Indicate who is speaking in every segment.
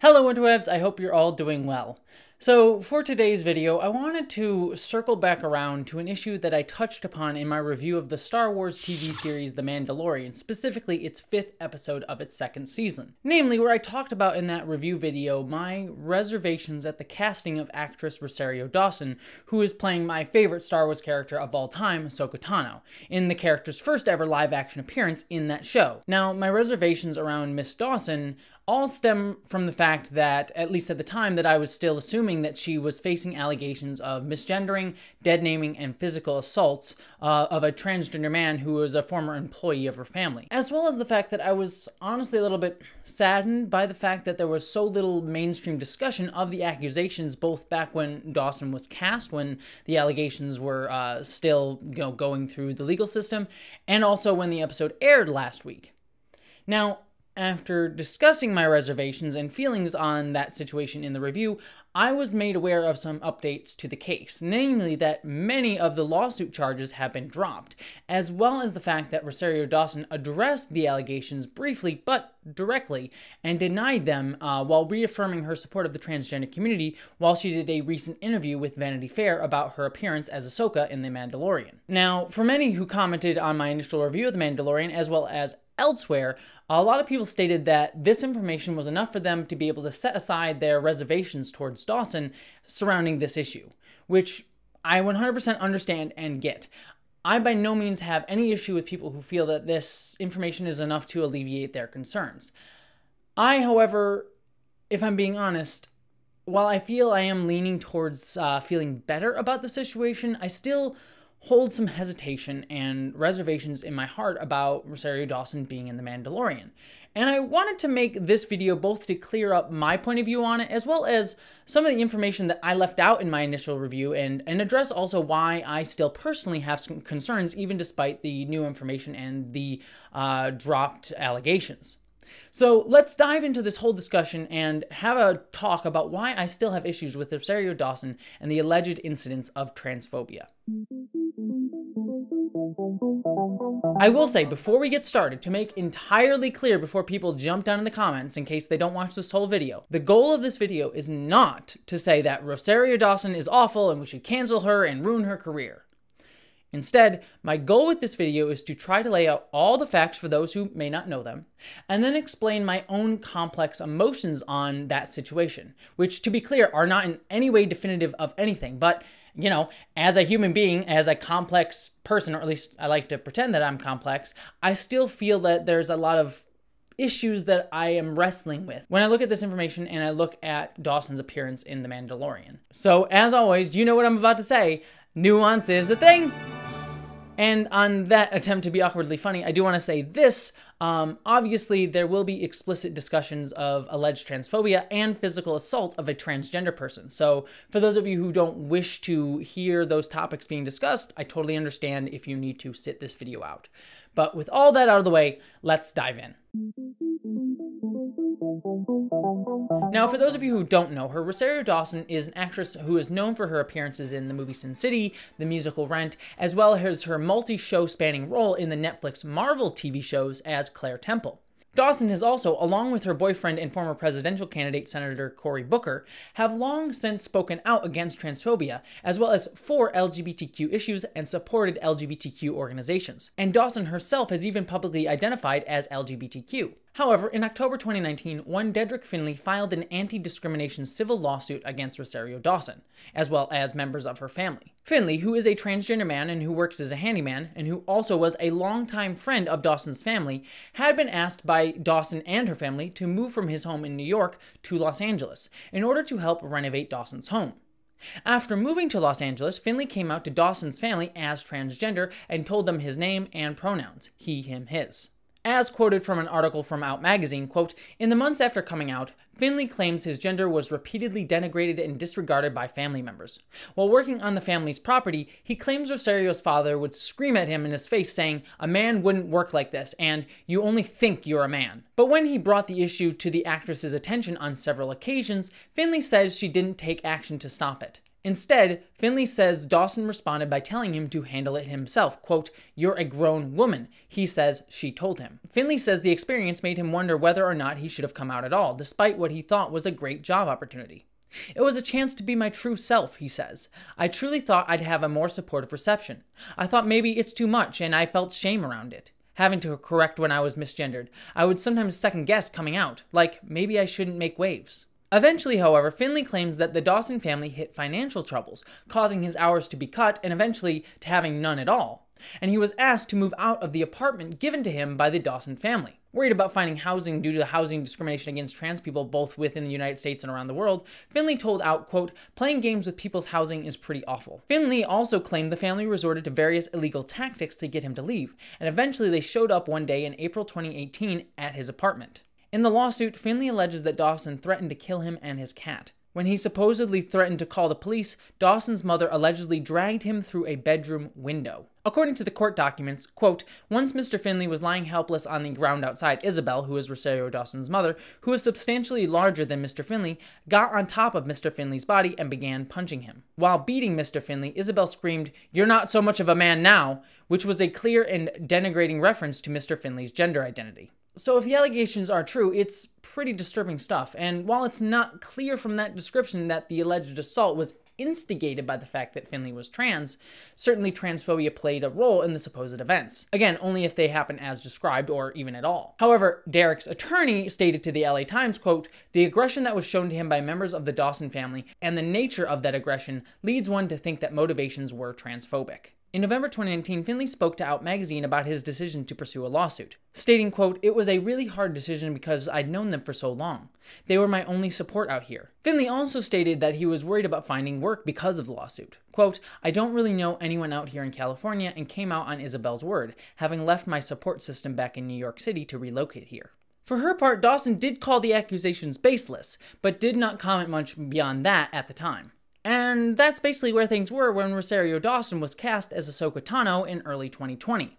Speaker 1: Hello interwebs, I hope you're all doing well. So for today's video, I wanted to circle back around to an issue that I touched upon in my review of the Star Wars TV series The Mandalorian, specifically its fifth episode of its second season. Namely, where I talked about in that review video my reservations at the casting of actress Rosario Dawson, who is playing my favorite Star Wars character of all time, Ahsoka Tano, in the character's first ever live action appearance in that show. Now, my reservations around Miss Dawson all stem from the fact that, at least at the time, that I was still assuming that she was facing allegations of misgendering, dead naming, and physical assaults uh, of a transgender man who was a former employee of her family. As well as the fact that I was honestly a little bit saddened by the fact that there was so little mainstream discussion of the accusations, both back when Dawson was cast, when the allegations were uh, still you know, going through the legal system, and also when the episode aired last week. Now, after discussing my reservations and feelings on that situation in the review, I was made aware of some updates to the case, namely that many of the lawsuit charges have been dropped, as well as the fact that Rosario Dawson addressed the allegations briefly but directly and denied them uh, while reaffirming her support of the transgender community while she did a recent interview with Vanity Fair about her appearance as Ahsoka in The Mandalorian. Now, for many who commented on my initial review of The Mandalorian, as well as Elsewhere, a lot of people stated that this information was enough for them to be able to set aside their reservations towards Dawson surrounding this issue, which I 100% understand and get. I by no means have any issue with people who feel that this information is enough to alleviate their concerns. I, however, if I'm being honest, while I feel I am leaning towards uh, feeling better about the situation, I still hold some hesitation and reservations in my heart about Rosario Dawson being in The Mandalorian. And I wanted to make this video both to clear up my point of view on it, as well as some of the information that I left out in my initial review, and, and address also why I still personally have some concerns, even despite the new information and the uh, dropped allegations. So let's dive into this whole discussion and have a talk about why I still have issues with Rosario Dawson and the alleged incidents of transphobia. I will say, before we get started, to make entirely clear before people jump down in the comments in case they don't watch this whole video, the goal of this video is not to say that Rosario Dawson is awful and we should cancel her and ruin her career. Instead, my goal with this video is to try to lay out all the facts for those who may not know them, and then explain my own complex emotions on that situation, which, to be clear, are not in any way definitive of anything, but you know, as a human being, as a complex person, or at least I like to pretend that I'm complex, I still feel that there's a lot of issues that I am wrestling with when I look at this information and I look at Dawson's appearance in The Mandalorian. So, as always, you know what I'm about to say nuance is a thing. And on that attempt to be awkwardly funny, I do want to say this. Um, obviously, there will be explicit discussions of alleged transphobia and physical assault of a transgender person. So, for those of you who don't wish to hear those topics being discussed, I totally understand if you need to sit this video out. But with all that out of the way, let's dive in. Now, for those of you who don't know her, Rosario Dawson is an actress who is known for her appearances in the movie Sin City, the musical Rent, as well as her multi-show spanning role in the Netflix Marvel TV shows as Claire Temple. Dawson has also, along with her boyfriend and former presidential candidate Senator Cory Booker, have long since spoken out against transphobia, as well as for LGBTQ issues and supported LGBTQ organizations. And Dawson herself has even publicly identified as LGBTQ. However, in October 2019, one Dedrick Finley filed an anti discrimination civil lawsuit against Rosario Dawson, as well as members of her family. Finley, who is a transgender man and who works as a handyman, and who also was a longtime friend of Dawson's family, had been asked by Dawson and her family to move from his home in New York to Los Angeles in order to help renovate Dawson's home. After moving to Los Angeles, Finley came out to Dawson's family as transgender and told them his name and pronouns he, him, his. As quoted from an article from Out magazine, quote, In the months after coming out, Finley claims his gender was repeatedly denigrated and disregarded by family members. While working on the family's property, he claims Rosario's father would scream at him in his face saying, A man wouldn't work like this, and you only think you're a man. But when he brought the issue to the actress's attention on several occasions, Finley says she didn't take action to stop it. Instead, Finley says Dawson responded by telling him to handle it himself. Quote, You're a grown woman, he says she told him. Finley says the experience made him wonder whether or not he should have come out at all, despite what he thought was a great job opportunity. It was a chance to be my true self, he says. I truly thought I'd have a more supportive reception. I thought maybe it's too much, and I felt shame around it. Having to correct when I was misgendered. I would sometimes second guess coming out, like maybe I shouldn't make waves. Eventually, however, Finley claims that the Dawson family hit financial troubles, causing his hours to be cut and eventually to having none at all. And he was asked to move out of the apartment given to him by the Dawson family. Worried about finding housing due to the housing discrimination against trans people both within the United States and around the world, Finley told out, quote, playing games with people's housing is pretty awful. Finley also claimed the family resorted to various illegal tactics to get him to leave, and eventually they showed up one day in April 2018 at his apartment. In the lawsuit, Finley alleges that Dawson threatened to kill him and his cat. When he supposedly threatened to call the police, Dawson's mother allegedly dragged him through a bedroom window. According to the court documents, quote, once Mr. Finley was lying helpless on the ground outside, Isabel, who is Rosario Dawson's mother, who is substantially larger than Mr. Finley, got on top of Mr. Finley's body and began punching him. While beating Mr. Finley, Isabel screamed, You're not so much of a man now, which was a clear and denigrating reference to Mr. Finley's gender identity. So, if the allegations are true, it's pretty disturbing stuff. And while it's not clear from that description that the alleged assault was instigated by the fact that Finley was trans, certainly transphobia played a role in the supposed events. Again, only if they happen as described or even at all. However, Derek's attorney stated to the LA Times, quote, "The aggression that was shown to him by members of the Dawson family and the nature of that aggression leads one to think that motivations were transphobic." In November 2019, Finley spoke to Out magazine about his decision to pursue a lawsuit, stating, quote, It was a really hard decision because I'd known them for so long. They were my only support out here. Finley also stated that he was worried about finding work because of the lawsuit. Quote, I don't really know anyone out here in California and came out on Isabel's word, having left my support system back in New York City to relocate here. For her part, Dawson did call the accusations baseless, but did not comment much beyond that at the time. And that's basically where things were when Rosario Dawson was cast as Ahsoka Tano in early 2020.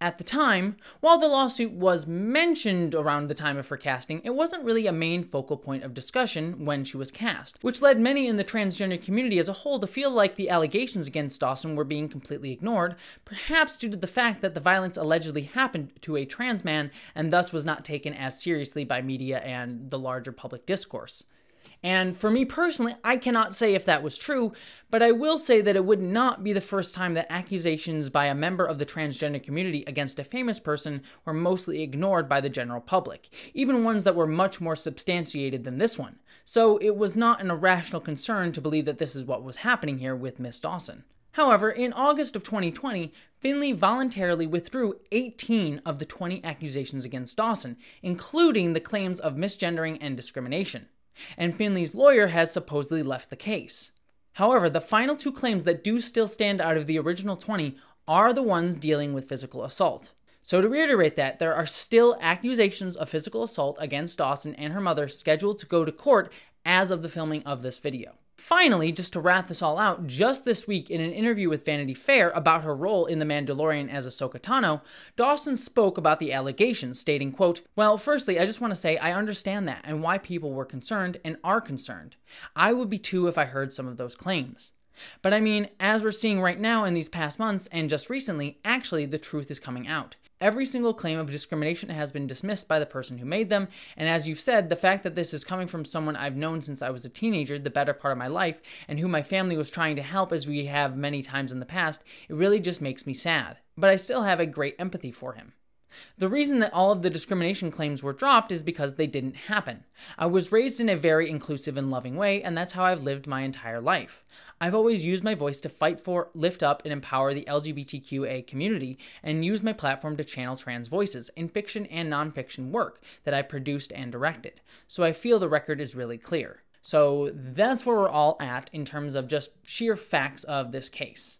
Speaker 1: At the time, while the lawsuit was mentioned around the time of her casting, it wasn't really a main focal point of discussion when she was cast, which led many in the transgender community as a whole to feel like the allegations against Dawson were being completely ignored, perhaps due to the fact that the violence allegedly happened to a trans man and thus was not taken as seriously by media and the larger public discourse. And for me personally, I cannot say if that was true, but I will say that it would not be the first time that accusations by a member of the transgender community against a famous person were mostly ignored by the general public, even ones that were much more substantiated than this one. So it was not an irrational concern to believe that this is what was happening here with Miss Dawson. However, in August of 2020, Finley voluntarily withdrew 18 of the 20 accusations against Dawson, including the claims of misgendering and discrimination and Finley's lawyer has supposedly left the case. However, the final two claims that do still stand out of the original 20 are the ones dealing with physical assault. So, to reiterate that, there are still accusations of physical assault against Dawson and her mother scheduled to go to court as of the filming of this video. Finally, just to wrap this all out, just this week in an interview with Vanity Fair about her role in The Mandalorian as Ahsoka Tano, Dawson spoke about the allegations, stating, quote, Well, firstly, I just want to say I understand that and why people were concerned and are concerned. I would be too if I heard some of those claims. But I mean, as we're seeing right now in these past months and just recently, actually the truth is coming out. Every single claim of discrimination has been dismissed by the person who made them, and as you've said, the fact that this is coming from someone I've known since I was a teenager, the better part of my life, and who my family was trying to help as we have many times in the past, it really just makes me sad. But I still have a great empathy for him. The reason that all of the discrimination claims were dropped is because they didn't happen. I was raised in a very inclusive and loving way, and that's how I've lived my entire life. I've always used my voice to fight for, lift up, and empower the LGBTQA community, and use my platform to channel trans voices in fiction and nonfiction work that I produced and directed. So I feel the record is really clear. So that's where we're all at in terms of just sheer facts of this case.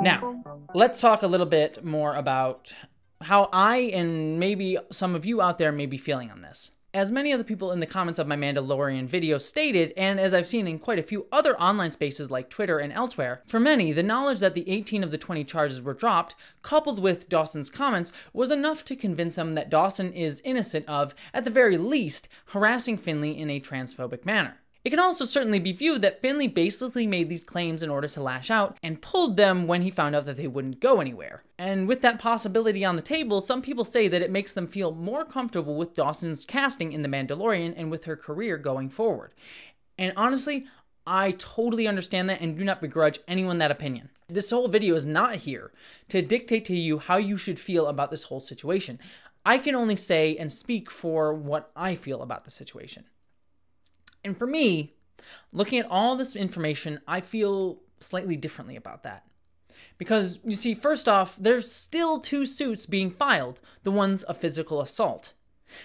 Speaker 1: Now, let's talk a little bit more about how I and maybe some of you out there may be feeling on this. As many of the people in the comments of my Mandalorian video stated, and as I've seen in quite a few other online spaces like Twitter and elsewhere, for many, the knowledge that the 18 of the 20 charges were dropped, coupled with Dawson's comments, was enough to convince them that Dawson is innocent of, at the very least, harassing Finley in a transphobic manner. It can also certainly be viewed that Finley baselessly made these claims in order to lash out and pulled them when he found out that they wouldn't go anywhere. And with that possibility on the table, some people say that it makes them feel more comfortable with Dawson's casting in The Mandalorian and with her career going forward. And honestly, I totally understand that and do not begrudge anyone that opinion. This whole video is not here to dictate to you how you should feel about this whole situation. I can only say and speak for what I feel about the situation. And for me, looking at all this information, I feel slightly differently about that. Because, you see, first off, there's still two suits being filed, the ones of physical assault.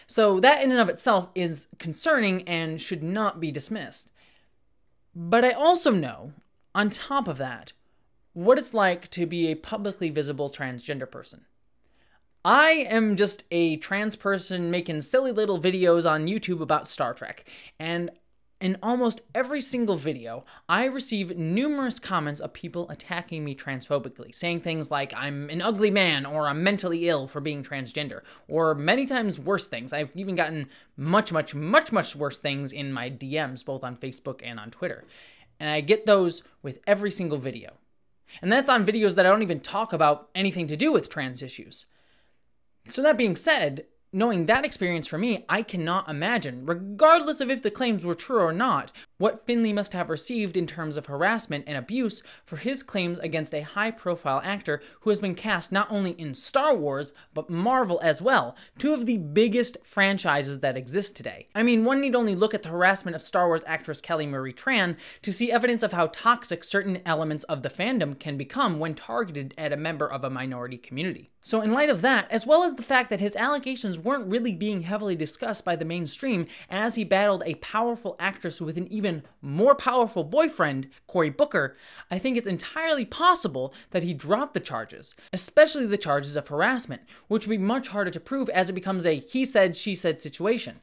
Speaker 1: So that in and of itself is concerning and should not be dismissed. But I also know, on top of that, what it's like to be a publicly visible transgender person. I am just a trans person making silly little videos on YouTube about Star Trek, and in almost every single video, I receive numerous comments of people attacking me transphobically, saying things like I'm an ugly man or I'm mentally ill for being transgender, or many times worse things. I've even gotten much, much, much, much worse things in my DMs, both on Facebook and on Twitter. And I get those with every single video. And that's on videos that I don't even talk about anything to do with trans issues. So, that being said, Knowing that experience for me, I cannot imagine, regardless of if the claims were true or not, what Finley must have received in terms of harassment and abuse for his claims against a high profile actor who has been cast not only in Star Wars, but Marvel as well, two of the biggest franchises that exist today. I mean, one need only look at the harassment of Star Wars actress Kelly Marie Tran to see evidence of how toxic certain elements of the fandom can become when targeted at a member of a minority community. So, in light of that, as well as the fact that his allegations weren't really being heavily discussed by the mainstream as he battled a powerful actress with an even more powerful boyfriend, Cory Booker, I think it's entirely possible that he dropped the charges, especially the charges of harassment, which would be much harder to prove as it becomes a he said, she said situation.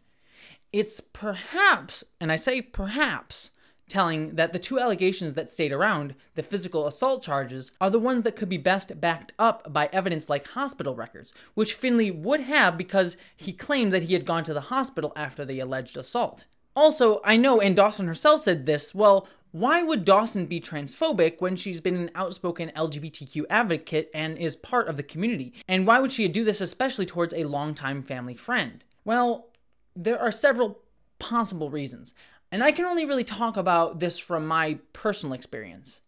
Speaker 1: It's perhaps, and I say perhaps, telling that the two allegations that stayed around, the physical assault charges, are the ones that could be best backed up by evidence like hospital records, which Finley would have because he claimed that he had gone to the hospital after the alleged assault. Also, I know, and Dawson herself said this, well, why would Dawson be transphobic when she's been an outspoken LGBTQ advocate and is part of the community? And why would she do this especially towards a longtime family friend? Well, there are several possible reasons, and I can only really talk about this from my personal experience.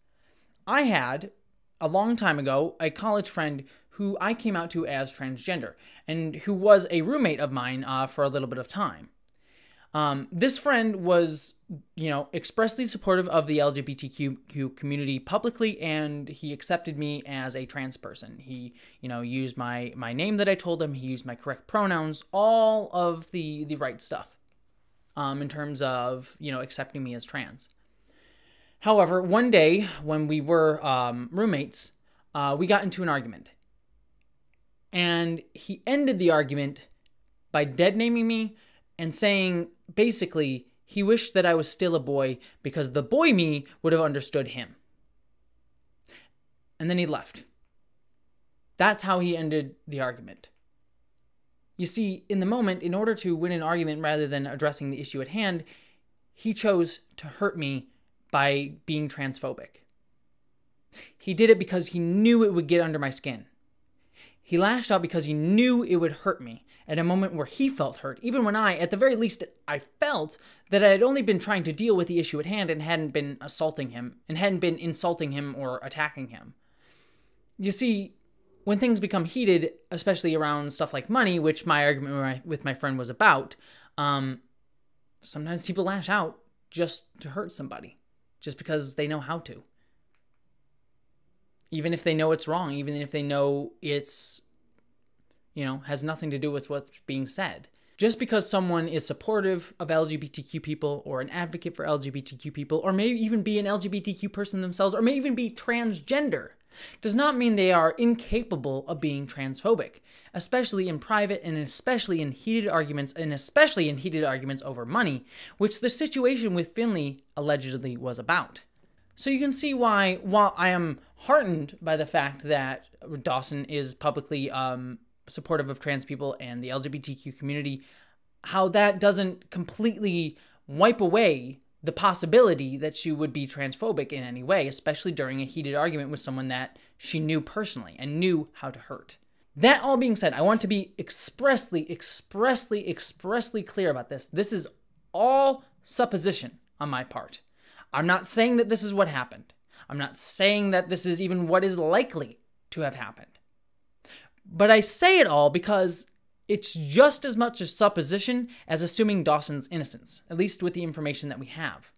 Speaker 1: I had, a long time ago, a college friend who I came out to as transgender, and who was a roommate of mine uh, for a little bit of time. Um, this friend was, you know, expressly supportive of the LGBTQ community publicly, and he accepted me as a trans person. He, you know, used my my name that I told him. He used my correct pronouns, all of the the right stuff, um, in terms of you know accepting me as trans. However, one day when we were um, roommates, uh, we got into an argument, and he ended the argument by dead naming me and saying basically he wished that I was still a boy because the boy me would have understood him. And then he left. That's how he ended the argument. You see, in the moment, in order to win an argument rather than addressing the issue at hand, he chose to hurt me by being transphobic. He did it because he knew it would get under my skin. He lashed out because he knew it would hurt me at a moment where he felt hurt, even when I, at the very least, I felt that I had only been trying to deal with the issue at hand and hadn't been assaulting him, and hadn't been insulting him or attacking him. You see, when things become heated, especially around stuff like money, which my argument with my friend was about, um, sometimes people lash out just to hurt somebody, just because they know how to even if they know it's wrong, even if they know it's, you know, has nothing to do with what's being said. Just because someone is supportive of LGBTQ people or an advocate for LGBTQ people, or may even be an LGBTQ person themselves, or may even be transgender, does not mean they are incapable of being transphobic, especially in private and especially in heated arguments, and especially in heated arguments over money, which the situation with Finley allegedly was about. So you can see why, while I am heartened by the fact that Dawson is publicly um, supportive of trans people and the LGBTQ community, how that doesn't completely wipe away the possibility that she would be transphobic in any way, especially during a heated argument with someone that she knew personally and knew how to hurt. That all being said, I want to be expressly, expressly, expressly clear about this. This is all supposition on my part. I'm not saying that this is what happened. I'm not saying that this is even what is likely to have happened. But I say it all because it's just as much a supposition as assuming Dawson's innocence, at least with the information that we have.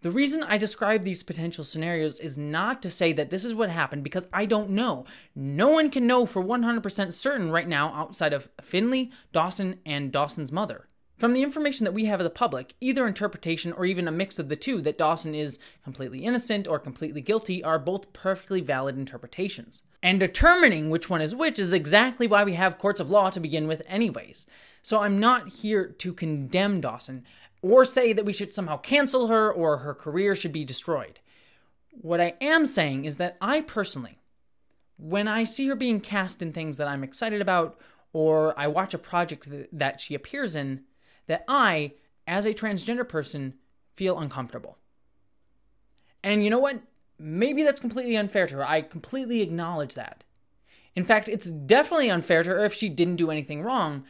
Speaker 1: The reason I describe these potential scenarios is not to say that this is what happened because I don't know. No one can know for 100% certain right now outside of Finley, Dawson, and Dawson's mother. From the information that we have as a public, either interpretation or even a mix of the two that Dawson is completely innocent or completely guilty are both perfectly valid interpretations. And determining which one is which is exactly why we have courts of law to begin with, anyways. So I'm not here to condemn Dawson or say that we should somehow cancel her or her career should be destroyed. What I am saying is that I personally, when I see her being cast in things that I'm excited about, or I watch a project that she appears in, that I, as a transgender person, feel uncomfortable. And you know what? Maybe that's completely unfair to her. I completely acknowledge that. In fact, it's definitely unfair to her if she didn't do anything wrong.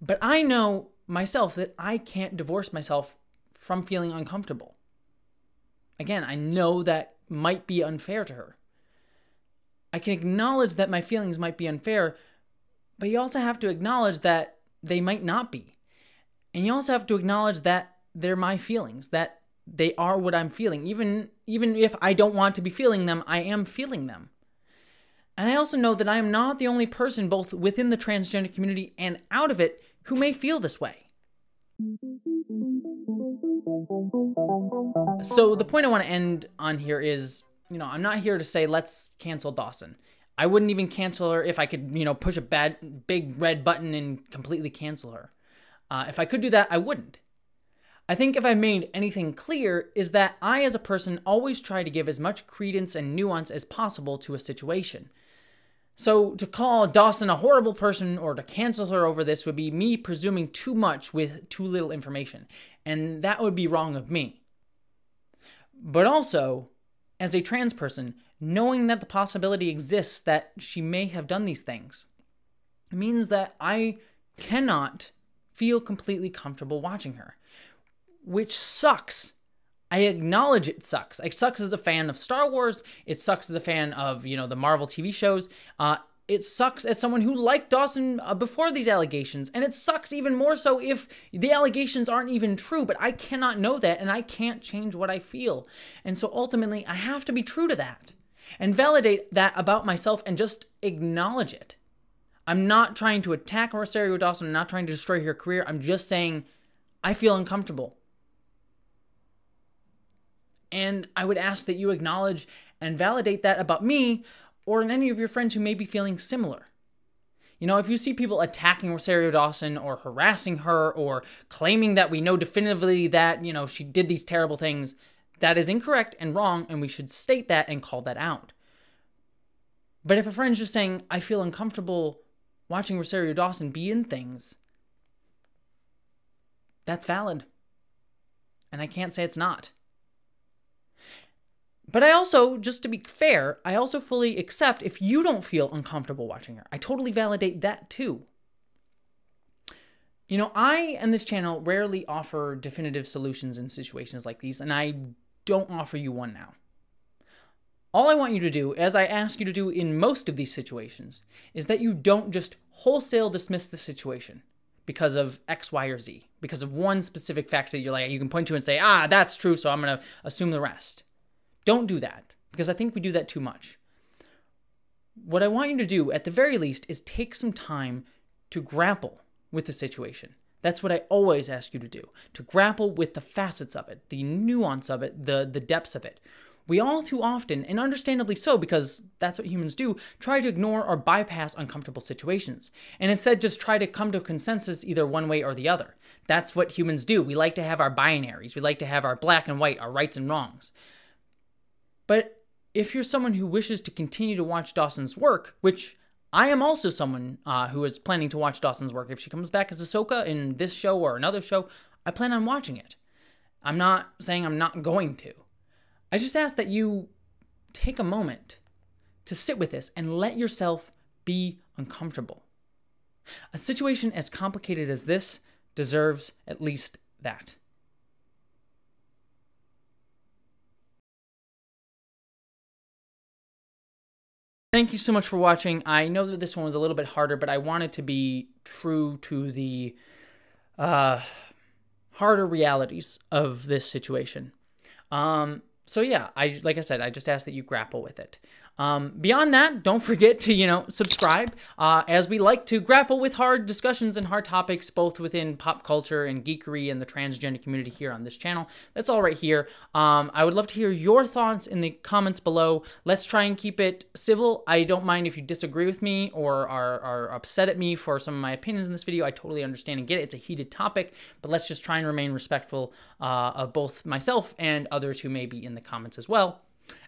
Speaker 1: But I know myself that I can't divorce myself from feeling uncomfortable. Again, I know that might be unfair to her. I can acknowledge that my feelings might be unfair, but you also have to acknowledge that they might not be. And you also have to acknowledge that they're my feelings, that they are what I'm feeling. Even even if I don't want to be feeling them, I am feeling them. And I also know that I am not the only person both within the transgender community and out of it who may feel this way. So the point I want to end on here is, you know, I'm not here to say let's cancel Dawson. I wouldn't even cancel her if I could, you know, push a bad big red button and completely cancel her. Uh, if I could do that, I wouldn't. I think if I made anything clear is that I as a person always try to give as much credence and nuance as possible to a situation. So to call Dawson a horrible person or to cancel her over this would be me presuming too much with too little information, and that would be wrong of me. But also, as a trans person, knowing that the possibility exists that she may have done these things means that I cannot feel completely comfortable watching her, which sucks I acknowledge it sucks. It sucks as a fan of Star Wars. It sucks as a fan of, you know, the Marvel TV shows. Uh, it sucks as someone who liked Dawson uh, before these allegations. And it sucks even more so if the allegations aren't even true, but I cannot know that and I can't change what I feel. And so ultimately, I have to be true to that and validate that about myself and just acknowledge it. I'm not trying to attack Rosario Dawson. I'm not trying to destroy her career. I'm just saying I feel uncomfortable. And I would ask that you acknowledge and validate that about me or any of your friends who may be feeling similar. You know, if you see people attacking Rosario Dawson or harassing her or claiming that we know definitively that, you know, she did these terrible things, that is incorrect and wrong, and we should state that and call that out. But if a friend's just saying, I feel uncomfortable watching Rosario Dawson be in things, that's valid. And I can't say it's not. But I also, just to be fair, I also fully accept if you don't feel uncomfortable watching her. I totally validate that too. You know, I and this channel rarely offer definitive solutions in situations like these, and I don't offer you one now. All I want you to do, as I ask you to do in most of these situations, is that you don't just wholesale dismiss the situation because of X, Y, or Z, because of one specific fact that you're like, you can point to and say, ah, that's true, so I'm going to assume the rest. Don't do that because I think we do that too much. What I want you to do, at the very least, is take some time to grapple with the situation. That's what I always ask you to do to grapple with the facets of it, the nuance of it, the, the depths of it. We all too often, and understandably so because that's what humans do, try to ignore or bypass uncomfortable situations, and instead just try to come to a consensus either one way or the other. That's what humans do. We like to have our binaries, we like to have our black and white, our rights and wrongs. But if you're someone who wishes to continue to watch Dawson's work, which I am also someone uh, who is planning to watch Dawson's work. If she comes back as Ahsoka in this show or another show, I plan on watching it. I'm not saying I'm not going to. I just ask that you take a moment to sit with this and let yourself be uncomfortable. A situation as complicated as this deserves at least that. Thank you so much for watching. I know that this one was a little bit harder, but I wanted to be true to the uh, harder realities of this situation. Um, so yeah, I like I said, I just ask that you grapple with it. Um, beyond that, don't forget to, you know, subscribe, uh, as we like to grapple with hard discussions and hard topics, both within pop culture and geekery and the transgender community here on this channel. That's all right here. Um, I would love to hear your thoughts in the comments below. Let's try and keep it civil. I don't mind if you disagree with me or are, are upset at me for some of my opinions in this video. I totally understand and get it. It's a heated topic, but let's just try and remain respectful uh, of both myself and others who may be in the comments as well.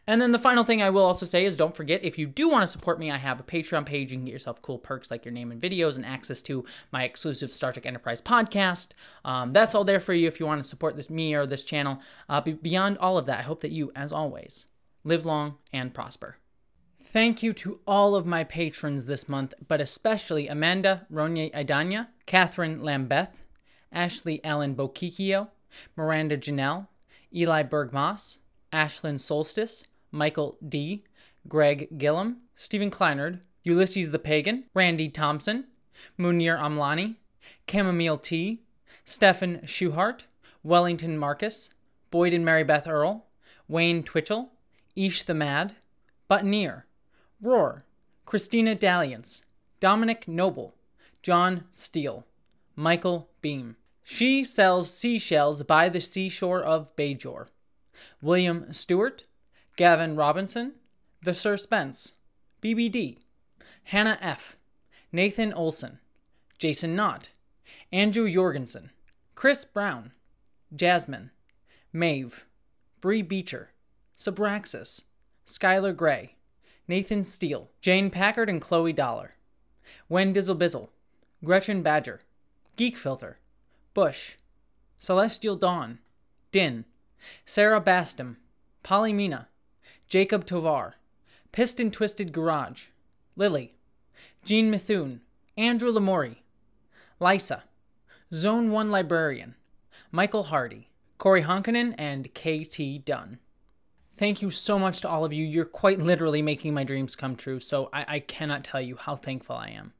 Speaker 1: And then the final thing I will also say is don't forget, if you do want to support me, I have a Patreon page. You can get yourself cool perks like your name and videos and access to my exclusive Star Trek Enterprise podcast. Um, that's all there for you if you want to support this me or this channel. Uh, beyond all of that, I hope that you, as always, live long and prosper. Thank you to all of my patrons this month, but especially Amanda Ronye Idanya, Catherine Lambeth, Ashley Ellen Bokikio, Miranda Janelle, Eli Bergmoss, Ashlyn Solstice, Michael D., Greg Gillum, Stephen Kleinard, Ulysses the Pagan, Randy Thompson, Munir Amlani, Chamomile T, Stephen Schuhart, Wellington Marcus, Boyd and Mary Beth Earl, Wayne Twitchell, Ish the Mad, Buttoneer, Roar, Christina Dalliance, Dominic Noble, John Steele, Michael Beam. She sells seashells by the seashore of Bajor. William Stewart, Gavin Robinson, The Sir Spence, BBD, Hannah F., Nathan Olson, Jason Knott, Andrew Jorgensen, Chris Brown, Jasmine, Maeve, Bree Beecher, Subraxis, Skylar Gray, Nathan Steele, Jane Packard and Chloe Dollar, Wen Dizzle Bizzle, Gretchen Badger, Geek Filter, Bush, Celestial Dawn, Din, Sarah Bastam, Polymina, Jacob Tovar, Piston Twisted Garage, Lily, Jean Mithun, Andrew Lamori, Lysa, Zone 1 Librarian, Michael Hardy, Corey Honkanen, and KT Dunn. Thank you so much to all of you. You're quite literally making my dreams come true, so I, I cannot tell you how thankful I am.